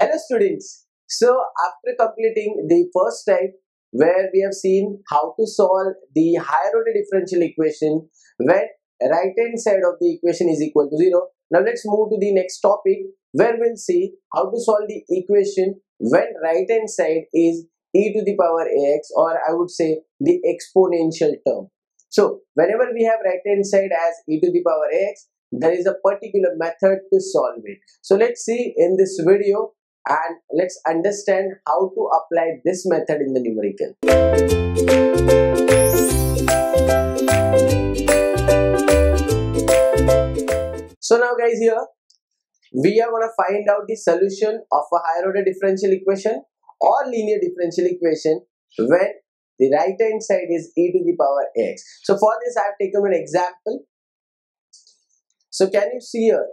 Hello students. So after completing the first type where we have seen how to solve the higher order differential equation when right hand side of the equation is equal to 0. Now let's move to the next topic where we'll see how to solve the equation when right hand side is e to the power ax or I would say the exponential term. So whenever we have right hand side as e to the power x there is a particular method to solve it. So let's see in this video and let's understand how to apply this method in the numerical. So now guys here we are going to find out the solution of a higher order differential equation or linear differential equation when the right hand side is e to the power x. So for this I have taken an example. So can you see here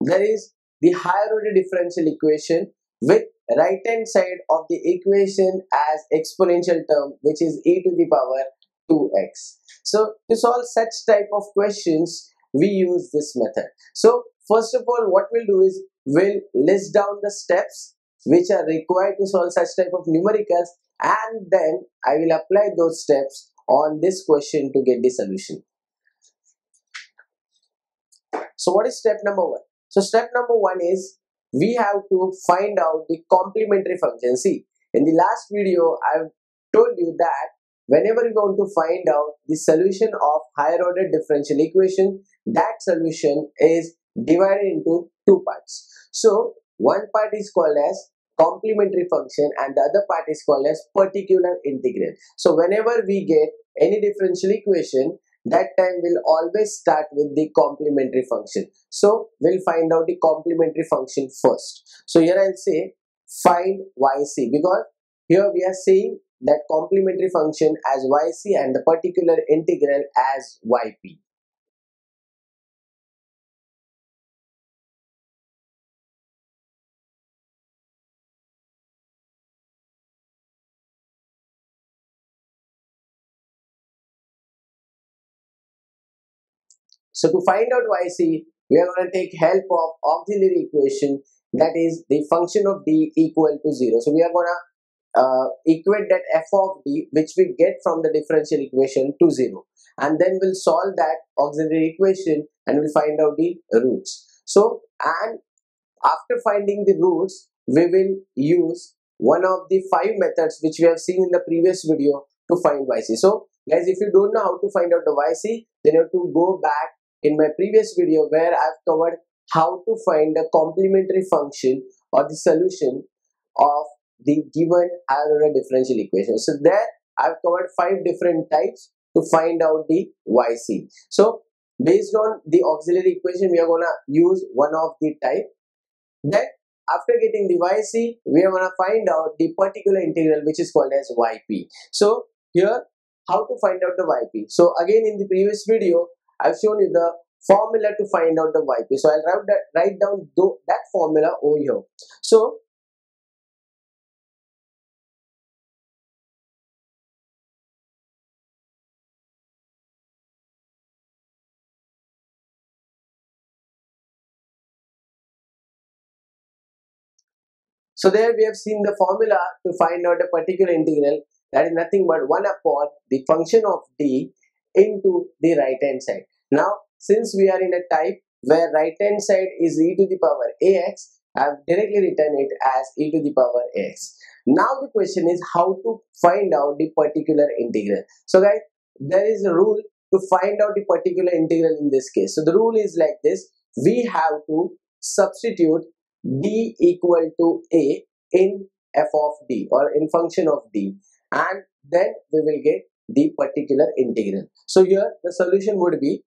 there is the higher order differential equation with right hand side of the equation as exponential term which is e to the power 2x. So to solve such type of questions we use this method. So first of all what we'll do is we'll list down the steps which are required to solve such type of numericals and then I will apply those steps on this question to get the solution. So what is step number one? So step number one is we have to find out the complementary function. See, in the last video, I've told you that whenever you want to find out the solution of higher order differential equation, that solution is divided into two parts. So one part is called as complementary function and the other part is called as particular integral. So whenever we get any differential equation, that time we'll always start with the complementary function. So we'll find out the complementary function first. So here I'll say find yc because here we are saying that complementary function as yc and the particular integral as yp. So to find out yc, we are going to take help of auxiliary equation that is the function of d equal to 0. So we are going to uh, equate that f of d which we get from the differential equation to 0 and then we'll solve that auxiliary equation and we'll find out the roots. So and after finding the roots we will use one of the five methods which we have seen in the previous video to find yc. So guys if you don't know how to find out the yc then you have to go back in my previous video where I've covered how to find the complementary function or the solution of the given higher differential equation. So there I've covered five different types to find out the YC. So based on the auxiliary equation we are gonna use one of the type. Then after getting the YC we are gonna find out the particular integral which is called as YP. So here how to find out the YP. So again in the previous video I've shown you the formula to find out the YP. So I'll write, that, write down that formula over here. So So there we have seen the formula to find out a particular integral that is nothing but 1 upon the function of d into the right hand side. Now since we are in a type where right hand side is e to the power ax, I have directly written it as e to the power x. Now the question is how to find out the particular integral. So guys, there is a rule to find out the particular integral in this case. So the rule is like this. We have to substitute d equal to a in f of d or in function of d and then we will get the particular integral. So here the solution would be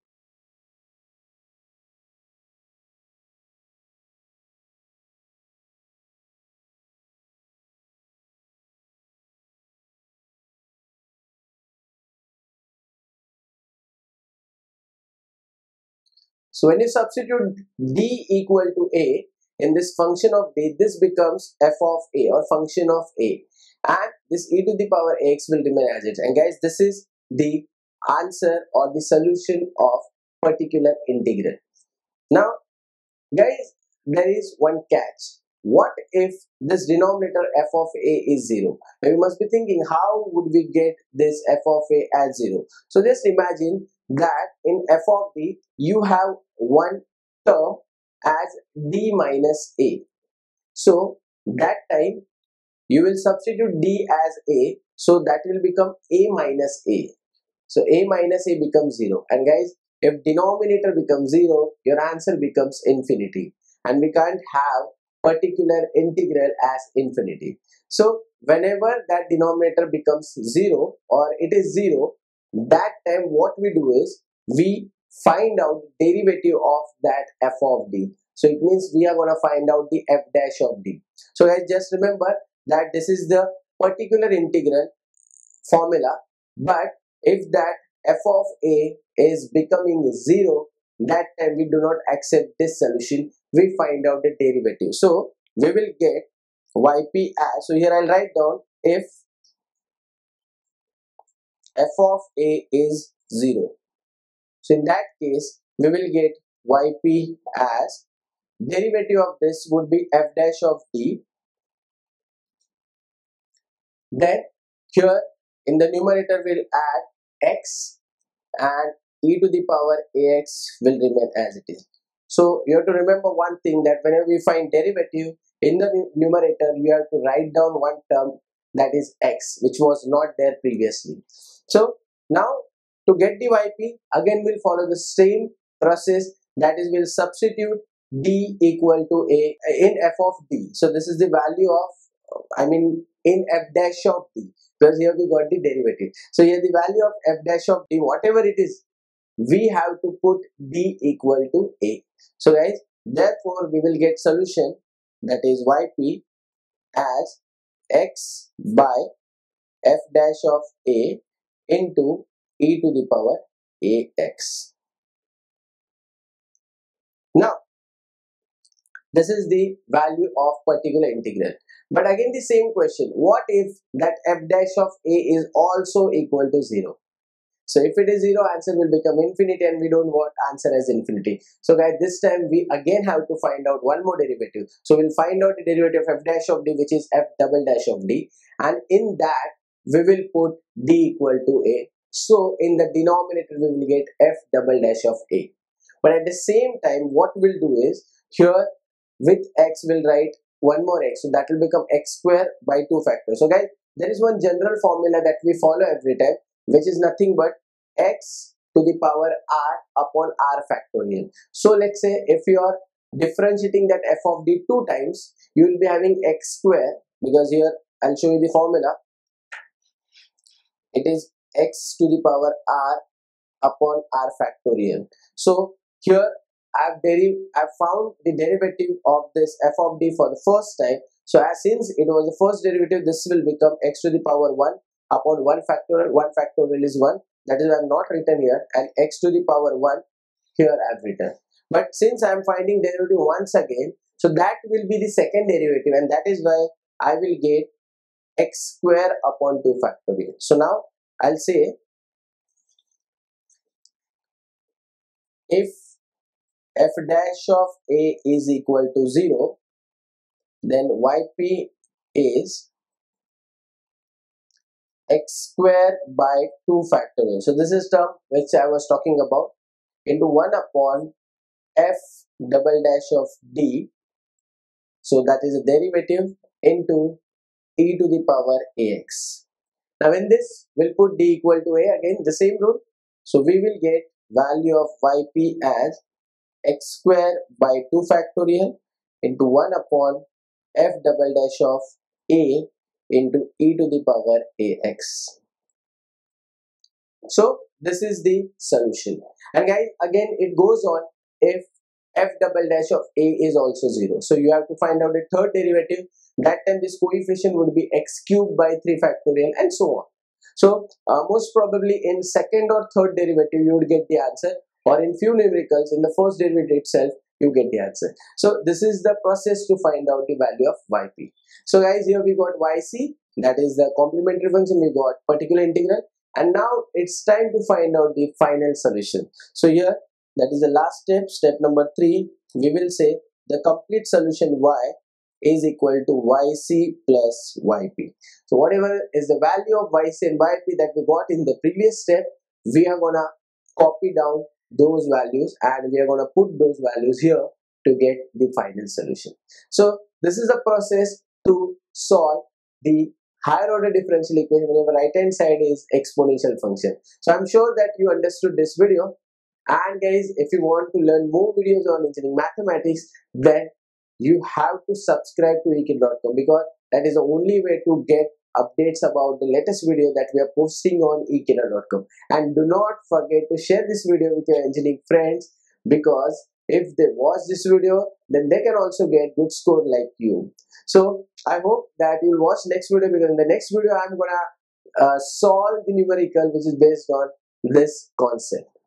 So when you substitute d equal to a in this function of d, this becomes f of a or function of a and this e to the power x will remain as it. And guys, this is the answer or the solution of particular integral. Now, guys, there is one catch. what if this denominator f of a is 0? Now you must be thinking how would we get this f of a as 0? So just imagine that in f of d you have one term as d minus a. So that time you will substitute d as a so that will become a minus a. So a minus a becomes 0 and guys if denominator becomes 0 your answer becomes infinity and we can't have particular integral as infinity. So whenever that denominator becomes 0 or it is 0 that time what we do is we find out derivative of that f of d. So it means we are going to find out the f dash of d. So guys just remember that this is the particular integral formula but if that f of a is becoming 0 that time we do not accept this solution we find out the derivative so we will get yp as so here i'll write down if f of a is 0 so in that case we will get yp as derivative of this would be f dash of d then here in the numerator we'll add x and e to the power ax will remain as it is. So you have to remember one thing that whenever we find derivative in the numerator you have to write down one term that is x which was not there previously. So now to get the yp again we'll follow the same process that is we'll substitute d equal to a in f of d. So this is the value of I mean in f dash of d because here we got the derivative. So here the value of f dash of d whatever it is we have to put d equal to a. So guys therefore we will get solution that is yp as x by f dash of a into e to the power ax. Now this is the value of particular integral. But again the same question, what if that f dash of a is also equal to 0? So if it is 0, answer will become infinity and we don't want answer as infinity. So guys, this time we again have to find out one more derivative. So we'll find out the derivative of f dash of d which is f double dash of d and in that we will put d equal to a. So in the denominator we will get f double dash of a. But at the same time what we'll do is here with x we'll write one more x so that will become x square by 2 factors so guys there is one general formula that we follow every time which is nothing but x to the power r upon r factorial so let's say if you are differentiating that f of d two times you will be having x square because here i'll show you the formula it is x to the power r upon r factorial so here I've, I've found the derivative of this f of d for the first time. So as since it was the first derivative, this will become x to the power 1 upon 1 factorial. 1 factorial is 1. That is I'm not written here. And x to the power 1 here I've written. But since I'm finding derivative once again, so that will be the second derivative and that is why I will get x square upon 2 factorial. So now I'll say if f dash of a is equal to 0 then yp is x square by 2 factorial. So this is term which I was talking about into 1 upon f double dash of d. So that is a derivative into e to the power ax. Now in this we'll put d equal to a again the same rule. So we will get value of yp as x square by 2 factorial into 1 upon f double dash of a into e to the power ax. So this is the solution and guys again it goes on if f double dash of a is also 0. So you have to find out the third derivative that time this coefficient would be x cubed by 3 factorial and so on. So uh, most probably in second or third derivative you would get the answer or in few numericals in the first derivative itself you get the answer. So this is the process to find out the value of yp. So guys here we got yc that is the complementary function we got particular integral and now it's time to find out the final solution. So here that is the last step step number 3 we will say the complete solution y is equal to yc plus yp. So whatever is the value of yc and yp that we got in the previous step, we are gonna copy down those values and we are gonna put those values here to get the final solution. So this is a process to solve the higher order differential equation whenever right hand side is exponential function. So I'm sure that you understood this video and guys if you want to learn more videos on engineering mathematics then you have to subscribe to ekeeda.com because that is the only way to get updates about the latest video that we are posting on ekeeda.com and do not forget to share this video with your engineering friends because if they watch this video then they can also get good score like you. So i hope that you'll watch next video because in the next video i'm gonna uh, solve the numerical which is based on this concept